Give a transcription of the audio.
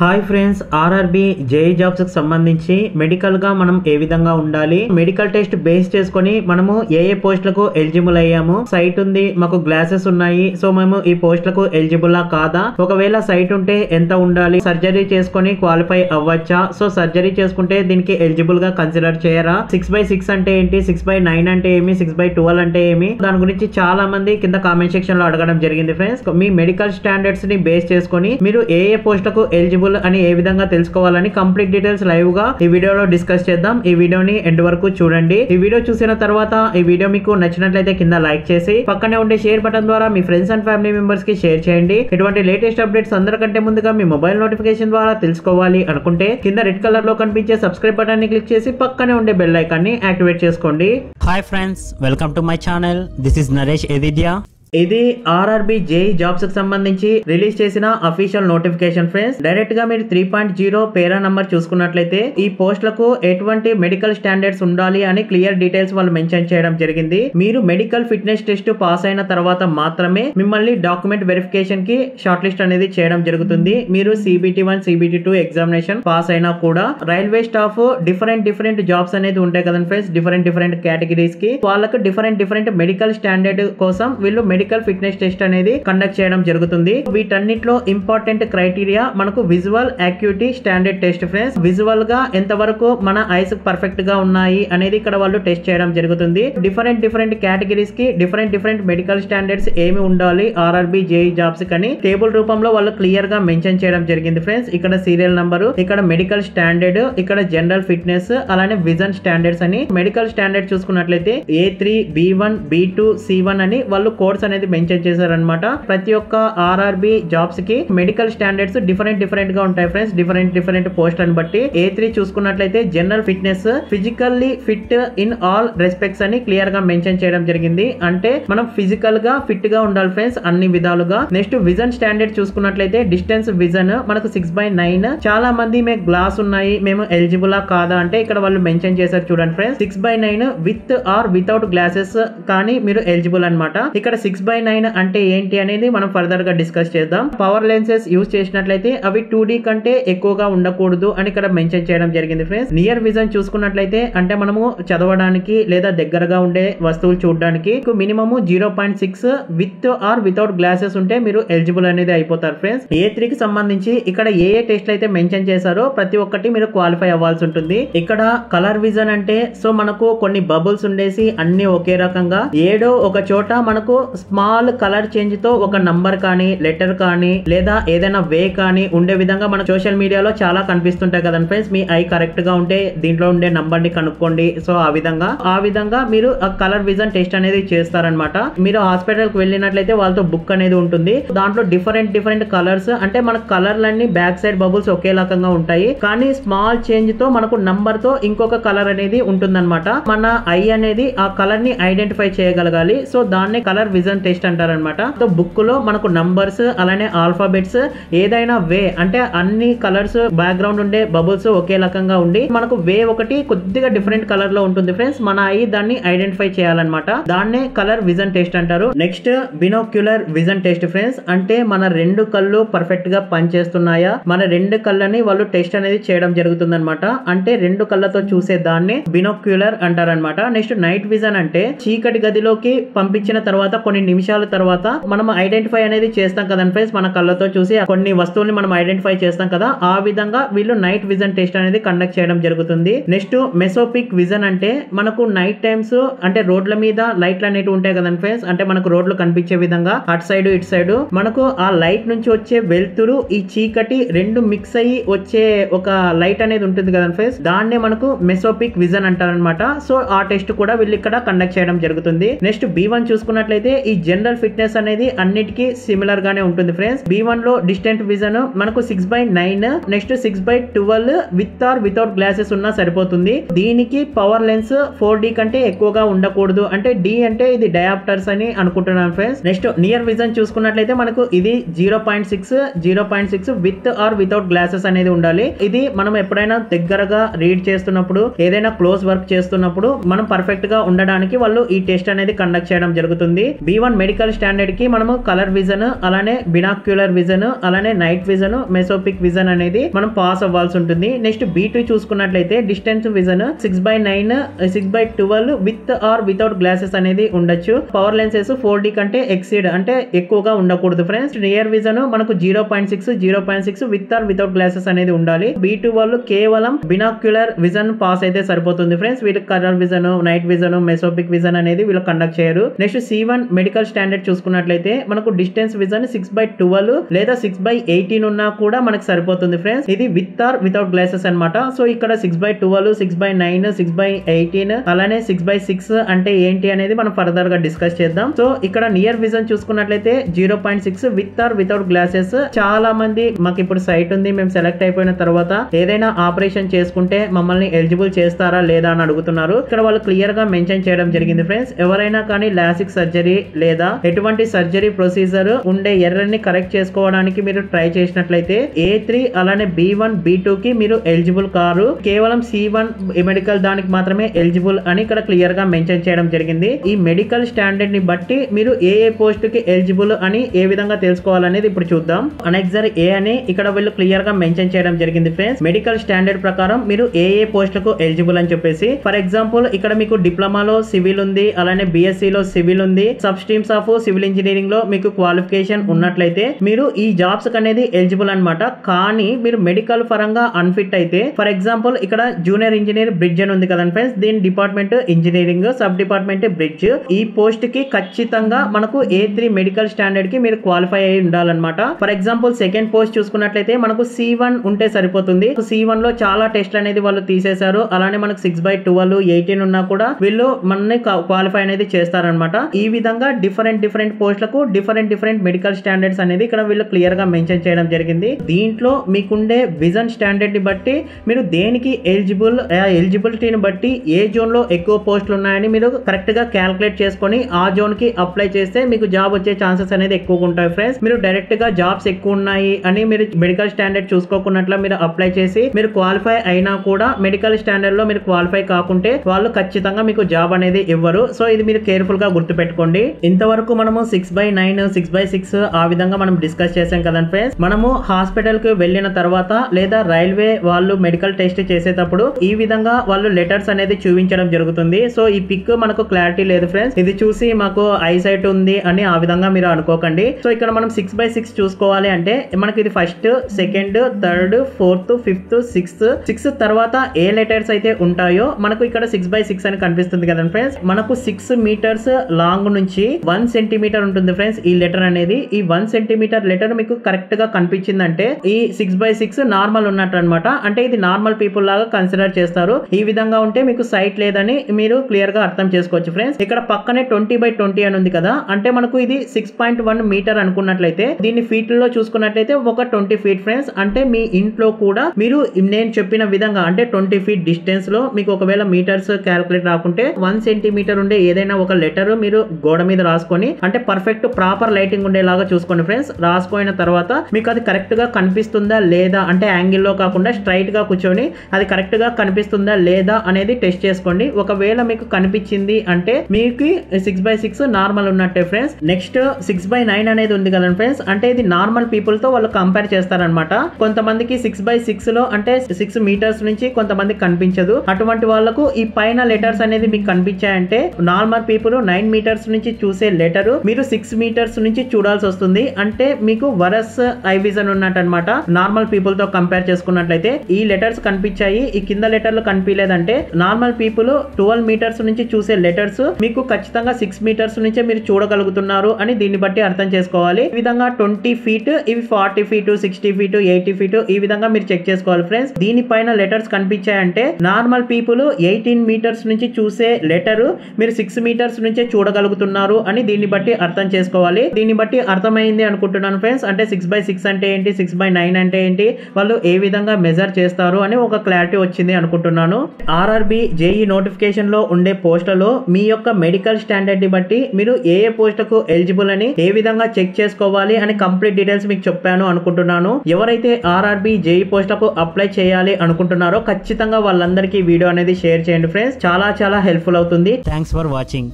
Hi friends RRB JEE జాబ్స్కి సంబంధించి మెడికల్గా మనం ఏ విధంగా ఉండాలి? మెడికల్ టెస్ట్ బేస్ చేసుకొని మనము ఏ ఏ పోస్టులకు ఎలిజిబుల్ అయ్యాము? సైట్ ఉంది మాకు గ్లాసెస్ ఉన్నాయి సో మేము ఈ పోస్టులకు ఎలిజిబుల్ కాదా? ఒకవేళ సైట్ ఉంటే ఎంత ఉండాలి? సర్జరీ చేసుకొని క్వాలిఫై అవ్వచ్చా? సో సర్జరీ చేసుకుంటే దీనికి ఎలిజిబుల్గా కన్సిడర్ చేయరా? సిక్స్ బై సిక్స్ అంటే ఏంటి? సిక్స్ బై నైన్ అంటే ఏమి? సిక్స్ బై ట్వెల్వ్ అంటే ఏమి? దాని గురించి చాలా మంది కింద కామెంట్ సెక్షన్లో అడగడం జరిగింది ఫ్రెండ్స్. మీ మెడికల్ స్టాండర్డ్స్ని బేస్ చేసుకొని మీరు ఏ ఏ పోస్టులకు ఎలిజిబుల్ అని ఏ విధంగా తెలుసుకోవాలని కంప్లీట్ డీటెయిల్స్ లైవ్గా ఈ వీడియోలో డిస్కస్ చేద్దాం. ఈ వీడియోని ఎండ్ వరకు చూడండి. ఈ వీడియో చూసిన తర్వాత ఈ వీడియో మీకు నచ్చినట్లయితే కింద లైక్ చేసి పక్కనే ఉండే షేర్ బటన్ ద్వారా మీ ఫ్రెండ్స్ అండ్ ఫ్యామిలీ మెంబర్స్కి షేర్ చేయండి. ఇటువంటి లేటెస్ట్ అప్డేట్స్ అందరికంటే ముందుగా మీ మొబైల్ నోటిఫికేషన్ ద్వారా తెలుసుకోవాలి అనుకుంటే కింద రెడ్ కలర్లో కనిపించే సబ్స్క్రైబ్ బటన్ని క్లిక్ చేసి పక్కనే ఉండే బెల్ ఐకాన్ని యాక్టివేట్ చేసుకోండి. Hi friends welcome to my channel this is Naresh ఎదిడియా ఇది ఆర్ఆర్బి జేఈ జాబ్స్కి సంబంధించి రిలీజ్ చేసిన అఫీషియల్ నోటిఫికేషన్ ఫ్రెండ్స్ డైరెక్ట్గా మీరు three point zero para number చూసుకున్నట్లయితే ఈ పోస్టులకు ఎటువంటి మెడికల్ స్టాండర్డ్స్ ఉండాలి అని క్లియర్ డీటెయిల్స్ వాళ్ళు మెన్షన్ చేయడం జరిగింది. మీరు మెడికల్ ఫిట్నెస్ టెస్ట్ పాస్ అయిన తర్వాత మాత్రమే మిమ్మల్ని డాక్యుమెంట్ వెరిఫికేషన్కి షార్ట్ లిస్ట్ అనేది చేయడం జరుగుతుంది. మీరు CBT one CBT two examination pass అయినా కూడా railway staff different different jobs అనేది ఉంటాయి కదండి ఫ్రెండ్స్ డిఫరెంట్ డిఫరెంట్ కేటగిరీస్కి. వాళ్ళకు డిఫరెంట్ డిఫరెంట్ మెడికల్ స్టాండర్డ్ కోసం వీళ్ళు మెడికల్ ఫిట్నెస్ టెస్ట్ అనేది కండక్ట్ చేయడం జరుగుతుంది. వీటన్నిటిలో ఇంపార్టెంట్ క్రైటీరియా మనకు visual acuity standard test friends. విజువల్గా ఎంతవరకు మన ఐస్ పర్ఫెక్ట్గా ఉన్నాయి అనేది ఇక్కడ వాళ్ళు టెస్ట్ చేయడం జరుగుతుంది. డిఫరెంట్ డిఫరెంట్ కేటగిరీస్కి డిఫరెంట్ డిఫరెంట్ మెడికల్ స్టాండర్డ్స్ ఏమి ఉండాలి? ఆర్ఆర్బి జేఈ జాబ్స్ కని టేబుల్ రూపంలో వాళ్ళు క్లియర్గా మెన్షన్ చేయడం జరిగింది ఫ్రెండ్స్. ఇక్కడ సీరియల్ నంబర్ ఇక్కడ మెడికల్ స్టాండర్డ్ ఇక్కడ జనరల్ ఫిట్నెస్ అలానే విజన్ స్టాండర్డ్స్ అని. మెడికల్ స్టాండర్డ్ చూసుకున్నట్లయితే A three B one B two C one అని వాళ్ళు కోడ్స్ అనేది మెన్షన్ చేశారనమాట ప్రతి ఒక్క ఆర్ఆర్బి జాబ్స్కి మెడికల్ స్టాండర్డ్స్ డిఫరెంట్ డిఫరెంట్గా ఉంటాయి ఫ్రెండ్స్. డిఫరెంట్ డిఫరెంట్ పోస్ట్ అని బట్టి ఏ త్రీ చూసుకున్నట్లయితే general fitness physically fit in all respects అని క్లియర్గా మెన్షన్ చేయడం జరిగింది. అంటే మనం ఫిజికల్గా ఫిట్గా ఉండాలి ఫ్రెండ్స్ అన్ని విధాలుగా. నెక్స్ట్ విజన్ స్టాండర్డ్ చూసుకున్నట్లయితే డిస్టెన్స్ విజన్ మనకు సిక్స్ బై నైన్. చాలా మంది మేము గ్లాస్ ఉన్నాయి మేము ఎలిజిబులా కాదా అంటే ఇక్కడ వాళ్ళు మెన్షన్ చేశారు చూడండి friends. Six by nine with or without glasses కానీ మీరు ఎలిజిబుల్ అనమాట ఇక్కడ సిక్స్ బై నైన్ అంటే ఏంటి అనేది మనం ఫర్దర్గా డిస్కస్ చేద్దాం. పవర్ లెన్సెస్ యూజ్ చేసినట్లయితే అవి టూ కంటే ఎక్కువగా ఉండకూడదు అని ఇక్కడ మెన్షన్ చేయడం జరిగింది ఫ్రెండ్స్. నియర్ విజన్ చూసుకున్నట్లయితే అంటే మనము చదవడానికి లేదా దగ్గరగా ఉండే వస్తువులు చూడడానికి minimum zero point six with or without glasses ఉంటే మీరు ఎలిజిబుల్ అనేది అయిపోతారు ఫ్రెండ్స్. ఏ త్రీకి సంబంధించి ఇక్కడ ఏ ఏ టెస్ట్లు అయితే మెన్షన్ చేశారో ప్రతి ఒక్కటి మీరు క్వాలిఫై అవ్వాల్సి ఉంటుంది. ఇక్కడ కలర్ విజన్ అంటే సో మనకు కొన్ని బబుల్స్ ఉండేసి అన్ని ఒకే రకంగా. ఏడో ఒక చోట మనకు స్మాల్ కలర్ చేంజ్తో ఒక నంబర్ కానీ లెటర్ కానీ లేదా ఏదైనా వే కానీ ఉండే విధంగా మన సోషల్ మీడియాలో చాలా కనిపిస్తుంటాయి కదండి ఫ్రెండ్స్. మీ ఐ కరెక్ట్గా ఉంటే దీంట్లో ఉండే నంబర్ని కనుక్కోండి. సో ఆ విధంగా ఆ విధంగా మీరు ఆ కలర్ విజన్ టెస్ట్ అనేది చేస్తారనమాట మీరు హాస్పిటల్కి వెళ్ళినట్లయితే వాళ్ళతో బుక్ అనేది ఉంటుంది. దాంట్లో డిఫరెంట్ డిఫరెంట్ కలర్స్ అంటే మన కలర్లన్నీ బ్యాక్ సైడ్ బబుల్స్ ఒకే రకంగా ఉంటాయి. కానీ స్మాల్ చేంజ్తో మనకు నంబర్తో ఇంకొక కలర్ అనేది ఉంటుందన్నమాట. మన ఐ అనేది ఆ కలర్ని ఐడెంటిఫై చేయగలగాలి. సో దాన్ని కలర్ విజన్ టెస్ట్ అంటారనమాట సో బుక్లో మనకు నంబర్స్ అలానే ఆల్ఫాబెట్స్ ఏదైనా వే అంటే అన్ని కలర్స్ బ్యాక్గ్రౌండ్ ఉండే బబుల్స్ ఒకే రకంగా ఉండి మనకు వే ఒకటి కొద్దిగా డిఫరెంట్ కలర్లో ఉంటుంది ఫ్రెండ్స్ మన ఐ దాన్ని ఐడెంటిఫై చేయాలన్నమాట. దాన్నే కలర్ విజన్ టెస్ట్ అంటారు. Next binocular vision test friends అంటే మన రెండు కళ్ళు పర్ఫెక్ట్గా పనిచేస్తున్నాయా? మన రెండు కళ్ళని వాళ్ళు టెస్ట్ అనేది చేయడం జరుగుతుంది అంటే రెండు కళ్ళతో చూసే దాన్ని బినోక్యులర్ అంటారనమాట నెక్స్ట్ నైట్ విజన్ అంటే చీకటి గదిలోకి పంపించిన తర్వాత కొన్ని నిమిషాల తర్వాత మనం ఐడెంటిఫై అనేది చేస్తాం కదండి ఫ్రెండ్స్ మన కళ్ళతో చూసి కొన్ని వస్తువుల్ని మనం ఐడెంటిఫై చేస్తాం కదా. ఆ విధంగా వీళ్ళు నైట్ విజన్ టెస్ట్ అనేది కండక్ట్ చేయడం జరుగుతుంది. నెక్స్ట్ మెసోపిక్ విజన్ అంటే మనకు నైట్ టైమ్స్ అంటే రోడ్ల మీద లైట్లు అనేవి ఉంటాయి కదండి ఫ్రెండ్స్ అంటే మనకు రోడ్లు కనిపించే విధంగా. అటు సైడ్ ఇటు సైడ్ మనకు ఆ లైట్ నుంచి వచ్చే వెలుతురు ఈ చీకటి రెండు మిక్స్ అయ్యి వచ్చే ఒక లైట్ అనేది ఉంటుంది కదండి ఫ్రెండ్స్ దాన్నే మనకు మెసోపిక్ విజన్ అంటారనమాట సో ఆ టెస్ట్ కూడా వీళ్ళు ఇక్కడ కండక్ట్ చేయడం జరుగుతుంది. నెక్స్ట్ బి వన్ చూసుకున్నట్లయితే ఈ జనరల్ ఫిట్నెస్ అనేది అన్నిటికీ సిమిలర్ గానే ఉంటుంది ఫ్రెండ్స్ బి వన్లో డిస్టెంట్ విజన్ మనకు six by nine next six by twelve with or without glasses ఉన్నా సరిపోతుంది. దీనికి పవర్ లెన్స్ ఫోర్ డి కంటే ఎక్కువగా ఉండకూడదు. అంటే డి అంటే ఇది డయాప్టర్స్ అని అనుకుంటున్నాను ఫ్రెండ్స్ నెక్స్ట్ నియర్ విజన్ చూసుకున్నట్లయితే మనకు ఇది zero point six zero point six with or without glasses అనేది ఉండాలి. ఇది మనం ఎప్పుడైనా దగ్గరగా రీడ్ చేస్తున్నప్పుడు ఏదైనా క్లోజ్ వర్క్ చేస్తున్నప్పుడు మనం పర్ఫెక్ట్గా ఉండడానికి వాళ్ళు ఈ టెస్ట్ అనేది కండక్ట్ చేయడం జరుగుతుంది. బి వన్ మెడికల్ స్టాండర్డ్కి మనము కలర్ విజన్ అలానే బినాక్యులర్ విజన్ అలానే నైట్ విజన్ మెసోపిక్ విజన్ అనేది మనం పాస్ అవ్వాల్సి ఉంటుంది. నెక్స్ట్ బీ టూ చూసుకున్నట్లయితే distance vision six by nine six by twelve with or without glasses అనేది ఉండొచ్చు. పవర్ లెన్సెస్ ఫోర్ డి కంటే ఎక్సీడ్ అంటే ఎక్కువగా ఉండకూడదు ఫ్రెండ్స్ నియర్ విజన్ మనకు zero point six zero point six with or without glasses అనేది ఉండాలి. బీ టూ వాళ్ళు కేవలం బినాక్యులర్ విజన్ పాస్ అయితే సరిపోతుంది ఫ్రెండ్స్ వీళ్ళకి colour vision night vision mesopic vision అనేది వీళ్ళు కండక్ట్ చేయరు. Next C one medical standard చూసుకున్నట్లయితే మనకు distance vision six by twelve లేదా సిక్స్ బై ఎయిటీన్ ఉన్నా కూడా మనకు సరిపోతుంది ఫ్రెండ్స్ ఇది విత్ ఆర్ వితౌట్ గ్లాసెస్ అన్నమాట. సో ఇక్కడ six by twelve six by nine six by eighteen అలానే సిక్స్ బై సిక్స్ అంటే ఏంటి అనేది మనం ఫర్దర్గా డిస్కస్ చేద్దాం. సో ఇక్కడ నియర్ విజన్ చూసుకున్నట్లయితే zero point six with or without glasses చాలా మంది మాకు ఇప్పుడు సైట్ ఉంది మేము సెలెక్ట్ అయిపోయిన తర్వాత ఏదైనా ఆపరేషన్ చేసుకుంటే మమ్మల్ని ఎలిజిబుల్ చేస్తారా లేదా అని అడుగుతున్నారు. ఇక్కడ వాళ్ళు క్లియర్గా మెన్షన్ చేయడం జరిగింది ఫ్రెండ్స్ ఎవరైనా కానీ లాసిక్ సర్జరీ లేదా ఎటువంటి సర్జరీ ప్రొసీజర్ ఉండే ఎర్రని కరెక్ట్ చేసుకోవడానికి మీరు ట్రై చేసినట్లయితే ఏ త్రీ అలానే బి వన్ బి టూ కి మీరు ఎలిజిబుల్ కారు. కేవలం సి వన్ మెడికల్ దానికి మాత్రమే ఎలిజిబుల్ అని ఇక్కడ క్లియర్గా మెన్షన్ చేయడం జరిగింది. ఈ మెడికల్ స్టాండర్డ్ని బట్టి మీరు ఏ ఏ పోస్ట్కి ఎలిజిబుల్ అని ఏ విధంగా తెలుసుకోవాలనేది ఇప్పుడు చూద్దాం. అనెక్సర్ ఏ అని ఇక్కడ వీళ్ళు క్లియర్గా మెన్షన్ చేయడం జరిగింది ఫ్రెండ్స్. మెడికల్ స్టాండర్డ్ ప్రకారం మీరు ఏ ఏ పోస్టులకు ఎలిజిబుల్ అని చెప్పేసి ఫర్ ఎగ్జాంపుల్ ఇక్కడ మీకు డిప్లొమాలో సివిల్ ఉంది అలానే బిఎస్సి లో సివిల్ ఉంది సబ్ స్ట్రీమ్స్ ఆఫ్ సివిల్ ఇంజనీరింగ్లో మీకు క్వాలిఫికేషన్ ఉన్నట్లయితే మీరు ఈ జాబ్స్ అనేది ఎలిజిబుల్ అనమాట కానీ మీరు మెడికల్ పరంగా అన్ఫిట్ అయితే ఫర్ ఎగ్జాంపుల్ ఇక్కడ జూనియర్ ఇంజనీర్ బ్రిడ్జ్ అని ఉంది కదండి ఫ్రెండ్స్ దీని department engineering sub department bridge ఈ పోస్ట్కి ఖచ్చితంగా మనకు ఏ త్రీ మెడికల్ స్టాండర్డ్కి మీరు క్వాలిఫై అయి ఉండాలన్నమాట. ఫర్ ఎగ్జాంపుల్ సెకండ్ పోస్ట్ చూసుకున్నట్లయితే మనకు సి వన్ ఉంటే సరిపోతుంది. సి వన్లో చాలా టెస్ట్ అనేది వాళ్ళు తీసేశారు. అలానే మనకు సిక్స్ బై ట్వెల్వ్ ఎయిటీన్ ఉన్నా కూడా వీళ్ళు మనని క్వాలిఫై అనేది చేస్తారనమాట ఈ విధంగా డిఫరెంట్ డిఫరెంట్ పోస్టులకు డిఫరెంట్ డిఫరెంట్ మెడికల్ స్టాండర్డ్స్ అనేది ఇక్కడ వీళ్ళు క్లియర్గా మెన్షన్ చేయడం జరిగింది. దీంట్లో మీకుండే విజన్ స్టాండర్డ్ని బట్టి మీరు దేనికి ఎలిజిబుల్ ఎలిజిబిలిటీని బట్టి ఏ జోన్లో ఎక్కువ పోస్టులు ఉన్నాయని మీరు కరెక్ట్గా క్యాల్కులేట్ చేసుకొని ఆ జోన్కి అప్లై చేస్తే మీకు జాబ్ వచ్చే ఛాన్సెస్ అనేది ఎక్కువగా ఉంటాయి ఫ్రెండ్స్ మీరు డైరెక్ట్గా జాబ్స్ ఎక్కువ ఉన్నాయి అని మీరు మెడికల్ స్టాండర్డ్ చూసుకోకున్నట్లు మీరు అప్లై చేసి మీరు క్వాలిఫై అయినా కూడా మెడికల్ స్టాండర్డ్లో మీరు క్వాలిఫై కాకుంటే వాళ్ళు ఖచ్చితంగా మీకు జాబ్ అనేది ఇవ్వరు. సో ఇది మీరు కేర్ఫుల్గా గుర్తుపెట్టుకోండి. ఇంతవరకు మనము six by nine six by six ఆ విధంగా మనం డిస్కస్ చేసాం కదండి ఫ్రెండ్స్ మనము హాస్పిటల్కి వెళ్ళిన తర్వాత లేదా రైల్వే వాళ్ళు మెడికల్ టెస్ట్ చేసేటప్పుడు ఈ విధంగా వాళ్ళు లెటర్స్ అనేది చూపించడం జరుగుతుంది. సో ఈ పిక్ మనకు క్లారిటీ లేదు ఫ్రెండ్స్ ఇది చూసి మాకు ఐసైట్ ఉంది అని ఆ విధంగా మీరు అనుకోకండి. సో ఇక్కడ మనం సిక్స్ బై సిక్స్ చూసుకోవాలి అంటే మనకి ఇది first second third fourth fifth sixth six తర్వాత ఏ లెటర్స్ అయితే ఉంటాయో మనకు ఇక్కడ సిక్స్ బై సిక్స్ అని కనిపిస్తుంది కదండి ఫ్రెండ్స్ మనకు సిక్స్ మీటర్స్ లాంగ్ నుంచి వన్ సెంటీమీటర్ ఉంటుంది ఫ్రెండ్స్ ఈ లెటర్ అనేది. ఈ వన్ సెంటీమీటర్ లెటర్ మీకు కరెక్ట్గా కనిపించిందంటే ఈ సిక్స్ బై సిక్స్ నార్మల్ ఉన్నట్టు అనమాట అంటే ఇది నార్మల్ పీపుల్ లాగా కన్సిడర్ చేస్తారు. ఈ విధంగా ఉంటే మీకు సైట్ లేదని మీరు క్లియర్గా అర్థం చేసుకోవచ్చు ఫ్రెండ్స్. ఇక్కడ పక్కనే ట్వంటీ బై ట్వంటీ అని ఉంది కదా. అంటే మనకు ఇది సిక్స్ పాయింట్ వన్ మీటర్ అనుకున్నట్లయితే దీన్ని ఫీట్లో చూసుకున్నట్లయితే ఒక ట్వంటీ ఫీట్ ఫ్రెండ్స్. అంటే మీ ఇంట్లో కూడా మీరు నేను చెప్పిన విధంగా అంటే ట్వంటీ ఫీట్ డిస్టెన్స్లో మీకు ఒకవేళ మీటర్స్ క్యాల్కులేట్ రాకుంటే వన్ సెంటీమీటర్ ఉండే ఏదైనా ఒక లెటర్ మీరు గోడ మీద రాసుకొని అంటే పర్ఫెక్ట్ ప్రాపర్ లైటింగ్ ఉండేలాగా చూసుకోండి ఫ్రెండ్స్ రాసుకోయిన తర్వాత మీకు అది కరెక్ట్గా కనిపిస్తుందా లేదా అంటే యాంగిల్లో కాకుండా స్ట్రైట్గా కూర్చొని అది కరెక్ట్గా కనిపిస్తుందా లేదా అనేది టెస్ట్ చేసుకోండి. ఒకవేళ మీకు కనిపించింది అంటే మీకు సిక్స్ బై సిక్స్ నార్మల్ ఉన్నట్టే friends next six by nine అనేది ఉంది కదండి ఫ్రెండ్స్ అంటే ఇది నార్మల్ పీపుల్తో వాళ్ళు కంపేర్ చేస్తారనమాట కొంతమందికి సిక్స్ బై సిక్స్లో అంటే సిక్స్ మీటర్స్ నుంచి కొంతమందికి కనిపించదు. అటువంటి వాళ్ళకు ఈ పైన లెటర్స్ అనేది మీకు కనిపించాయంటే నార్మల్ పీపుల్ నైన్ మీటర్స్ నుంచి చూసే లెటర్ మీరు సిక్స్ మీటర్స్ నుంచి చూడాల్సి వస్తుంది. అంటే మీకు వరస్ ఐ విజన్ ఉన్నట్టు నార్మల్ పీపుల్తో కంపేర్ చేసుకున్నట్లయితే ఈ లెటర్స్ కనిపించాయి. ఈ కింద లెటర్లు కనిపించలేదంటే నార్మల్ పీపుల్ ట్వెల్వ్ మీటర్స్ నుంచి చూసే లెటర్స్ మీకు ఖచ్చితంగా సిక్స్ మీటర్స్ నుంచే మీరు చూడగలుగుతున్నారు అని దీన్ని బట్టి అర్థం చేసుకోవాలి. ఈ విధంగా ట్వంటీ ఫీట్ ఇవి forty feet sixty feet eighty feet ఈ విధంగా మీరు చెక్ చేసుకోవాలి ఫ్రెండ్స్ దీనిపైన లెటర్స్ కనిపించాయంటే నార్మల్ పీపుల్ ఎయిటీన్ మీటర్స్ నుంచి చూసే లెటర్ మీరు సిక్స్ మీటర్స్ నుంచే చూడగలుగుతున్నారు. అని దీన్ని బట్టి అర్థం చేసుకోవాలి. దీన్ని బట్టి అర్థమైంది అనుకుంటున్నాను ఫ్రెండ్స్ అంటే సిక్స్ బై సిక్స్ అంటే ఏంటి? సిక్స్ బై నైన్ అంటే ఏంటి? వాళ్ళు ఏ విధంగా మెజర్ చేస్తారు అని ఒక క్లారిటీ వచ్చింది అనుకుంటున్నాను. ఆర్ఆర్బి జేఈ నోటిఫికేషన్లో ఉండే పోస్టులలో మీ యొక్క మెడికల్ స్టాండర్డ్ని బట్టి మీరు ఏ ఏ పోస్టుకు ఎలిజిబుల్ అని ఏ విధంగా చెక్ చేసుకోవాలి అని కంప్లీట్ డీటెయిల్స్ మీకు చెప్పాను అనుకుంటున్నాను. ఎవరైతే ఆర్ఆర్బి జేఈ పోస్టులకు అప్లై చేయాలి అనుకుంటున్నారో ఖచ్చితంగా వాళ్ళందరికీ వీడియో అనేది షేర్ చేయండి ఫ్రెండ్స్ చాలా చాలా హెల్ప్ఫుల్ అవుతుంది. Thanks for watching